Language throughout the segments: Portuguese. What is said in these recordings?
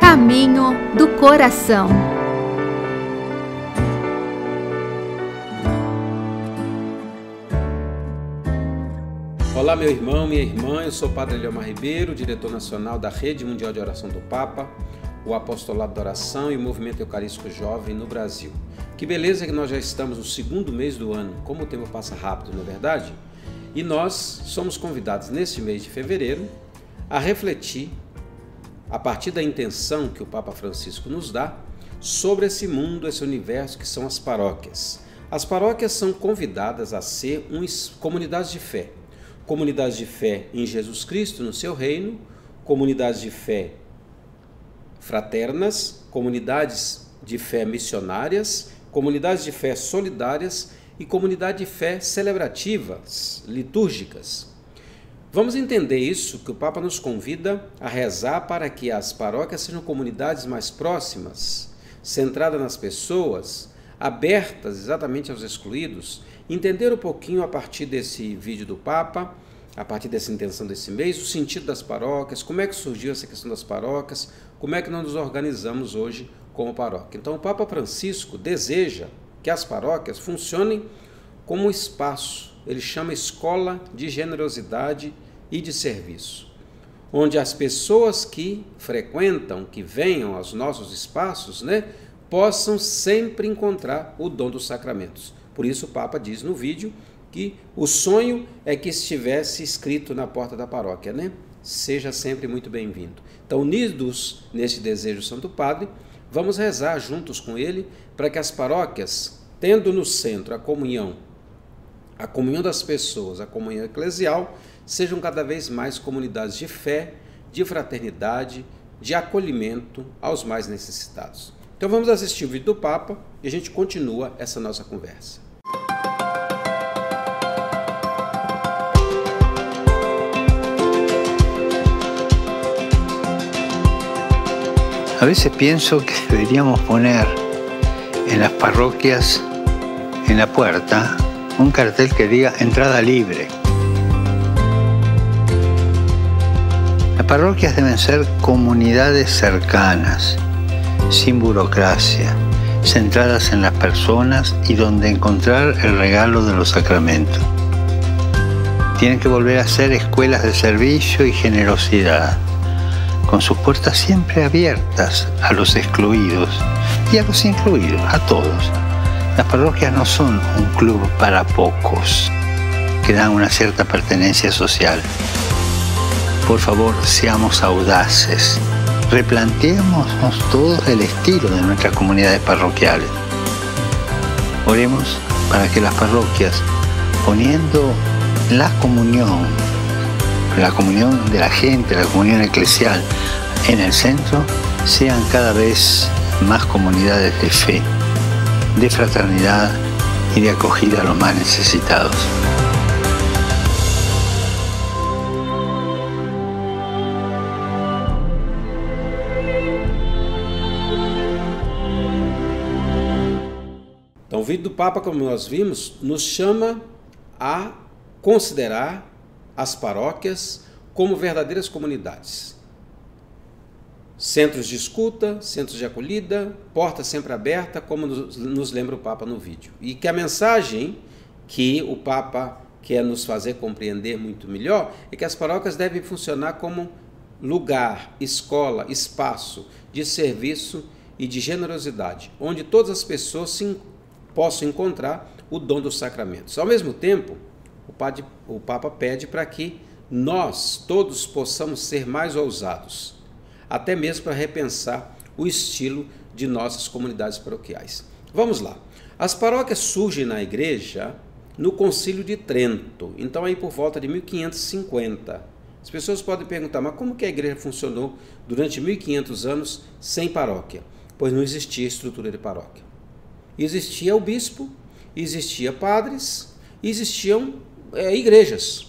Caminho do coração. Olá, meu irmão, minha irmã. Eu sou o Padre Leomar Ribeiro, diretor nacional da Rede Mundial de Oração do Papa, o Apostolado da Oração e o Movimento Eucarístico Jovem no Brasil. Que beleza que nós já estamos no segundo mês do ano. Como o tempo passa rápido, não é verdade? E nós somos convidados neste mês de fevereiro a refletir a partir da intenção que o Papa Francisco nos dá sobre esse mundo, esse universo que são as paróquias. As paróquias são convidadas a ser comunidades de fé. Comunidades de fé em Jesus Cristo, no seu reino, comunidades de fé fraternas, comunidades de fé missionárias, comunidades de fé solidárias e comunidades de fé celebrativas, litúrgicas. Vamos entender isso que o Papa nos convida a rezar para que as paróquias sejam comunidades mais próximas, centradas nas pessoas, abertas exatamente aos excluídos. Entender um pouquinho a partir desse vídeo do Papa, a partir dessa intenção desse mês, o sentido das paróquias, como é que surgiu essa questão das paróquias, como é que nós nos organizamos hoje como paróquia. Então, o Papa Francisco deseja que as paróquias funcionem como um espaço ele chama escola de generosidade e de serviço, onde as pessoas que frequentam, que venham aos nossos espaços, né, possam sempre encontrar o dom dos sacramentos. Por isso o Papa diz no vídeo que o sonho é que estivesse escrito na porta da paróquia, né? Seja sempre muito bem-vindo. Então, unidos neste desejo Santo Padre, vamos rezar juntos com ele para que as paróquias, tendo no centro a comunhão a comunhão das pessoas, a comunhão eclesial, sejam cada vez mais comunidades de fé, de fraternidade, de acolhimento aos mais necessitados. Então vamos assistir o vídeo do Papa e a gente continua essa nossa conversa. A veces pienso que deberíamos poner en las parroquias, en la puerta, un cartel que diga entrada libre. Las parroquias deben ser comunidades cercanas, sin burocracia, centradas en las personas y donde encontrar el regalo de los sacramentos. Tienen que volver a ser escuelas de servicio y generosidad, con sus puertas siempre abiertas a los excluidos y a los incluidos, a todos las parroquias no son un club para pocos que dan una cierta pertenencia social. Por favor, seamos audaces. Replanteémonos todos el estilo de nuestras comunidades parroquiales. Oremos para que las parroquias, poniendo la comunión, la comunión de la gente, la comunión eclesial en el centro, sean cada vez más comunidades de fe de fraternidad y de acogida a los más necesitados. Vídeo do Papa, como nós vimos, nos chama a considerar as paróquias como verdadeiras comunidades centros de escuta, centros de acolhida, porta sempre aberta, como nos lembra o Papa no vídeo. E que a mensagem que o Papa quer nos fazer compreender muito melhor é que as paróquias devem funcionar como lugar, escola, espaço de serviço e de generosidade, onde todas as pessoas se, possam encontrar o dom dos sacramentos. Ao mesmo tempo, o, padre, o Papa pede para que nós todos possamos ser mais ousados até mesmo para repensar o estilo de nossas comunidades paroquiais. Vamos lá. As paróquias surgem na igreja no Concílio de Trento, então aí por volta de 1550. As pessoas podem perguntar, mas como que a igreja funcionou durante 1500 anos sem paróquia? Pois não existia estrutura de paróquia. Existia o bispo, existia padres, existiam é, igrejas.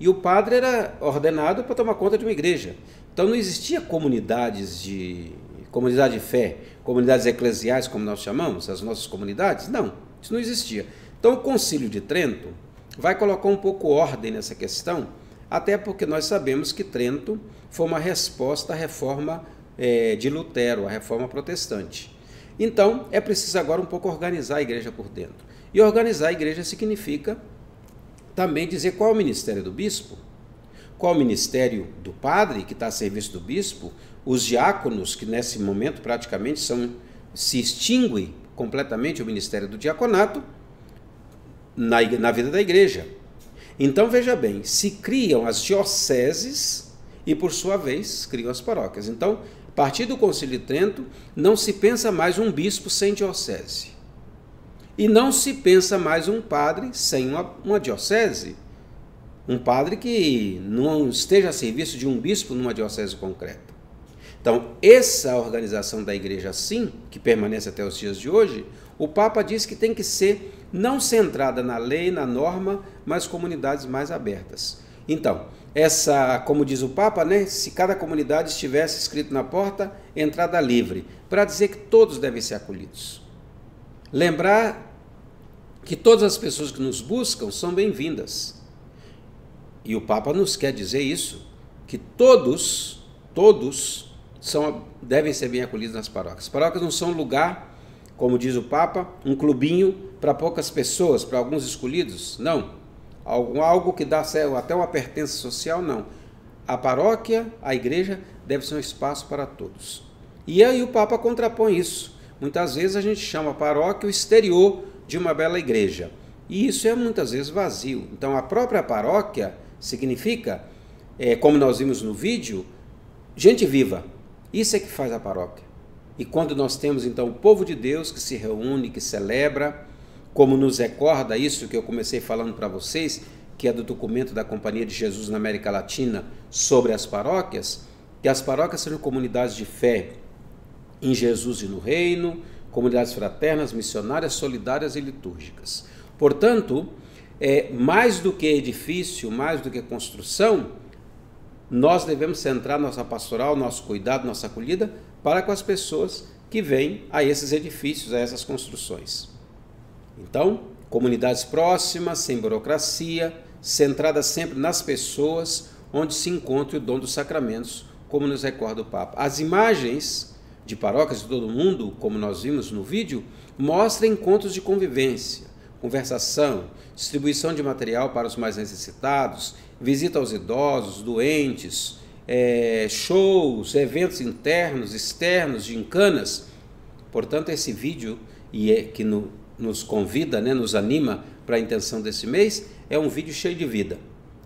e o padre era ordenado para tomar conta de uma igreja. Então não existia comunidades de comunidade de fé, comunidades eclesiais, como nós chamamos, as nossas comunidades. Não, isso não existia. Então o Concílio de Trento vai colocar um pouco ordem nessa questão, até porque nós sabemos que Trento foi uma resposta à reforma é, de Lutero, a reforma protestante. Então, é preciso agora um pouco organizar a igreja por dentro. E organizar a igreja significa também dizer qual é o ministério do bispo, qual é o ministério do padre, que está a serviço do bispo, os diáconos, que nesse momento praticamente são, se extingue completamente o ministério do diaconato na, na vida da igreja. Então, veja bem, se criam as dioceses e, por sua vez, criam as paróquias. Então, a partir do Concílio de Trento, não se pensa mais um bispo sem diocese. E não se pensa mais um padre sem uma, uma diocese. Um padre que não esteja a serviço de um bispo numa diocese concreta. Então, essa organização da igreja assim, que permanece até os dias de hoje, o Papa diz que tem que ser não centrada na lei, na norma, mas comunidades mais abertas. Então, essa, como diz o Papa, né, se cada comunidade estivesse escrito na porta, entrada livre, para dizer que todos devem ser acolhidos. Lembrar que todas as pessoas que nos buscam são bem-vindas. E o Papa nos quer dizer isso, que todos, todos são, devem ser bem acolhidos nas paróquias. Paróquias não são lugar, como diz o Papa, um clubinho para poucas pessoas, para alguns escolhidos. Não algo, algo que dá até uma pertença social, não. A paróquia, a igreja, deve ser um espaço para todos. E aí o Papa contrapõe isso. Muitas vezes a gente chama a paróquia o exterior de uma bela igreja. E isso é muitas vezes vazio. Então a própria paróquia significa, é, como nós vimos no vídeo, gente viva. Isso é que faz a paróquia. E quando nós temos então o povo de Deus que se reúne, que celebra, como nos recorda isso que eu comecei falando para vocês, que é do documento da Companhia de Jesus na América Latina sobre as paróquias, que as paróquias sejam comunidades de fé em Jesus e no reino, comunidades fraternas, missionárias, solidárias e litúrgicas. Portanto, é, mais do que edifício, mais do que construção, nós devemos centrar nossa pastoral, nosso cuidado, nossa acolhida para com as pessoas que vêm a esses edifícios, a essas construções. Então, comunidades próximas, sem burocracia, centradas sempre nas pessoas, onde se encontra o dom dos sacramentos, como nos recorda o Papa. As imagens de paróquias de todo mundo, como nós vimos no vídeo, mostram encontros de convivência, conversação, distribuição de material para os mais necessitados, visita aos idosos, doentes, é, shows, eventos internos, externos, gincanas. Portanto, esse vídeo, e é, que no, nos convida, né, nos anima para a intenção desse mês, é um vídeo cheio de vida.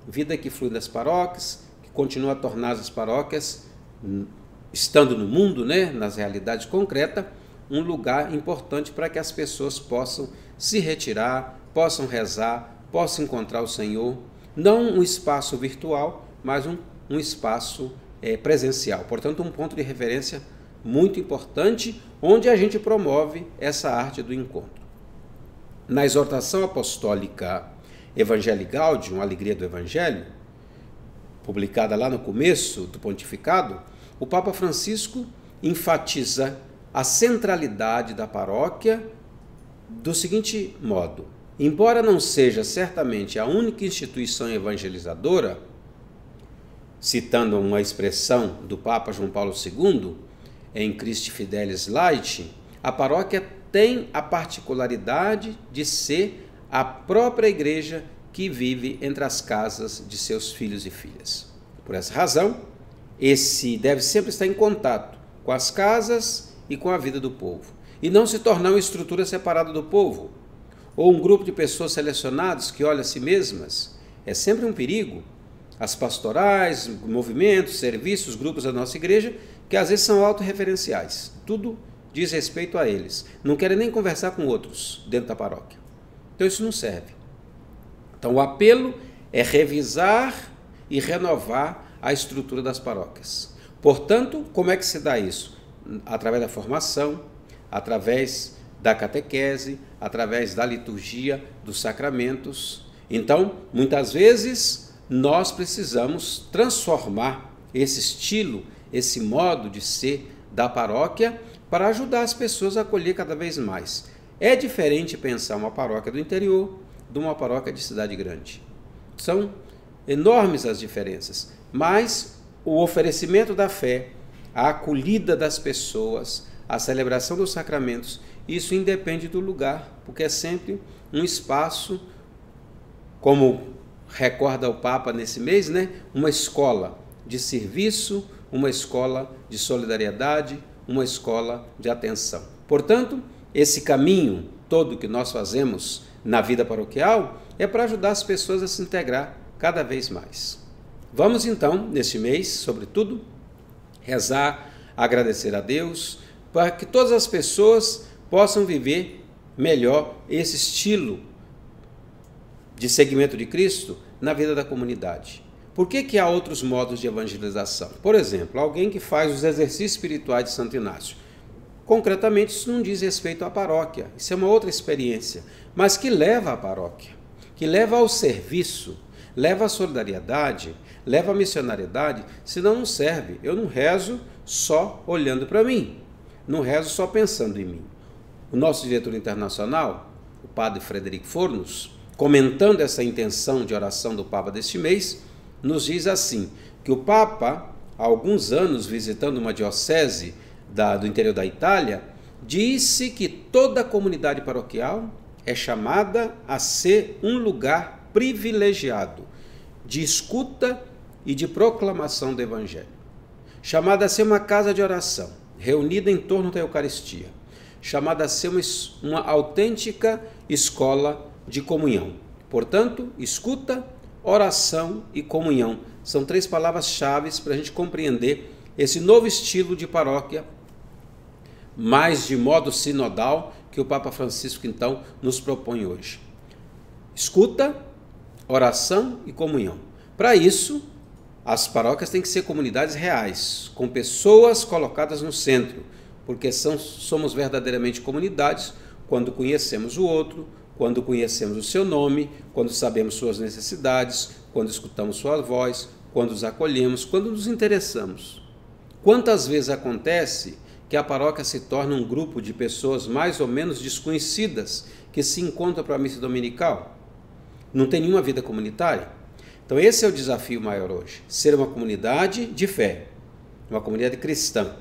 Vida que flui das paróquias, que continua a tornar as paróquias, hum, estando no mundo, né, nas realidades concretas, um lugar importante para que as pessoas possam se retirar, possam rezar, possam encontrar o Senhor. Não um espaço virtual, mas um, um espaço é, presencial. Portanto, um ponto de referência muito importante, onde a gente promove essa arte do encontro. Na exortação apostólica Evangelii Gaudium, Alegria do Evangelho, publicada lá no começo do pontificado, o Papa Francisco enfatiza a centralidade da paróquia do seguinte modo: embora não seja certamente a única instituição evangelizadora, citando uma expressão do Papa João Paulo II, em Christi Fidelis Laiti, a paróquia tem a particularidade de ser a própria igreja que vive entre as casas de seus filhos e filhas. Por essa razão, esse deve sempre estar em contato com as casas e com a vida do povo, e não se tornar uma estrutura separada do povo, ou um grupo de pessoas selecionadas que olham a si mesmas. É sempre um perigo. As pastorais, movimentos, serviços, grupos da nossa igreja, que às vezes são autorreferenciais. Tudo diz respeito a eles. Não querem nem conversar com outros dentro da paróquia. Então isso não serve. Então o apelo é revisar e renovar a estrutura das paróquias. Portanto, como é que se dá isso? Através da formação, através da catequese, através da liturgia, dos sacramentos. Então, muitas vezes, nós precisamos transformar esse estilo, esse modo de ser da paróquia para ajudar as pessoas a acolher cada vez mais. É diferente pensar uma paróquia do interior de uma paróquia de cidade grande. São enormes as diferenças, mas o oferecimento da fé, a acolhida das pessoas, a celebração dos sacramentos, isso independe do lugar, porque é sempre um espaço, como recorda o Papa nesse mês, né? uma escola de serviço, uma escola de solidariedade, uma escola de atenção. Portanto, esse caminho todo que nós fazemos na vida paroquial é para ajudar as pessoas a se integrar cada vez mais. Vamos então, neste mês, sobretudo, rezar, agradecer a Deus, para que todas as pessoas possam viver melhor esse estilo de segmento de Cristo na vida da comunidade. Por que, que há outros modos de evangelização? Por exemplo, alguém que faz os exercícios espirituais de Santo Inácio. Concretamente, isso não diz respeito à paróquia, isso é uma outra experiência, mas que leva à paróquia, que leva ao serviço, leva à solidariedade, leva à missionariedade, senão não serve. Eu não rezo só olhando para mim, não rezo só pensando em mim. O nosso diretor internacional, o padre Frederico Fornos, comentando essa intenção de oração do Papa deste mês, nos diz assim: que o Papa, há alguns anos visitando uma diocese da, do interior da Itália, disse que toda a comunidade paroquial é chamada a ser um lugar privilegiado de escuta e de proclamação do Evangelho. Chamada a ser uma casa de oração, reunida em torno da Eucaristia. Chamada a ser uma, uma autêntica escola de comunhão. Portanto, escuta, oração e comunhão são três palavras-chave para a gente compreender esse novo estilo de paróquia, mais de modo sinodal, que o Papa Francisco então nos propõe hoje. Escuta, oração e comunhão. Para isso, as paróquias têm que ser comunidades reais, com pessoas colocadas no centro, porque são, somos verdadeiramente comunidades quando conhecemos o outro, quando conhecemos o seu nome, quando sabemos suas necessidades, quando escutamos sua voz, quando os acolhemos, quando nos interessamos. Quantas vezes acontece que a paróquia se torna um grupo de pessoas mais ou menos desconhecidas que se encontram para a missa dominical? Não tem nenhuma vida comunitária? Então, esse é o desafio maior hoje: ser uma comunidade de fé, uma comunidade cristã,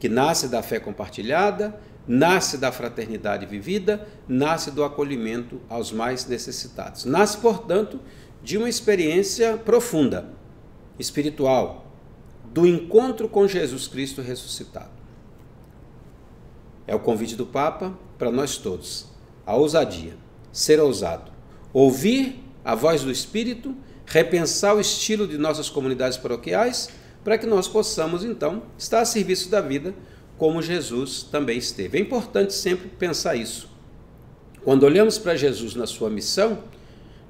que nasce da fé compartilhada, nasce da fraternidade vivida, nasce do acolhimento aos mais necessitados. Nasce, portanto, de uma experiência profunda, espiritual, do encontro com Jesus Cristo ressuscitado. É o convite do Papa para nós todos, a ousadia, ser ousado, ouvir a voz do Espírito, repensar o estilo de nossas comunidades paroquiais, para que nós possamos então estar a serviço da vida como Jesus também esteve. É importante sempre pensar isso. Quando olhamos para Jesus na sua missão,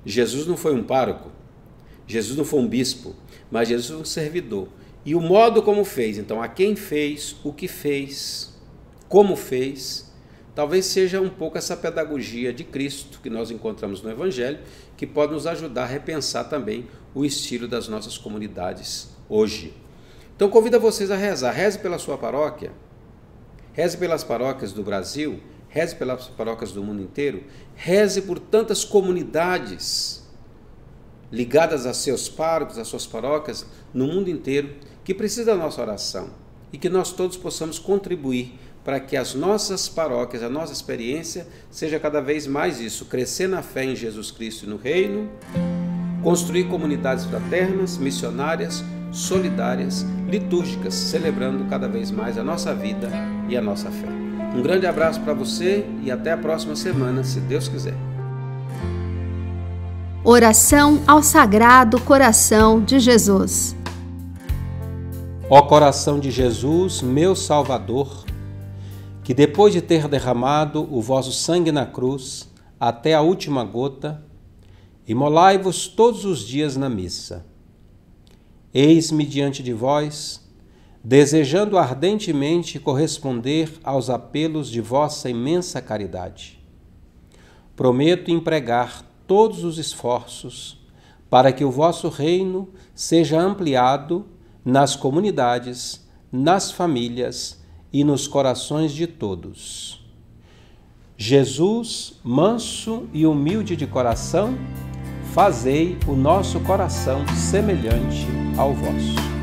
Jesus não foi um pároco, Jesus não foi um bispo, mas Jesus foi um servidor. E o modo como fez, então, a quem fez, o que fez, como fez, talvez seja um pouco essa pedagogia de Cristo que nós encontramos no Evangelho, que pode nos ajudar a repensar também o estilo das nossas comunidades hoje. Então, convido vocês a rezar. Reze pela sua paróquia, Reze pelas paróquias do Brasil, reze pelas paróquias do mundo inteiro, reze por tantas comunidades ligadas a seus párocos, a suas paróquias no mundo inteiro, que precisam da nossa oração e que nós todos possamos contribuir para que as nossas paróquias, a nossa experiência seja cada vez mais isso, crescer na fé em Jesus Cristo e no reino, construir comunidades fraternas, missionárias, solidárias, litúrgicas, celebrando cada vez mais a nossa vida e a nossa fé. Um grande abraço para você e até a próxima semana, se Deus quiser. Oração ao Sagrado Coração de Jesus. Ó coração de Jesus, meu Salvador, que depois de ter derramado o vosso sangue na cruz até a última gota, imolai-vos todos os dias na missa Eis-me diante de vós, desejando ardentemente corresponder aos apelos de vossa imensa caridade. Prometo empregar todos os esforços para que o vosso reino seja ampliado nas comunidades, nas famílias e nos corações de todos. Jesus, manso e humilde de coração, fazei o nosso coração semelhante ao vosso.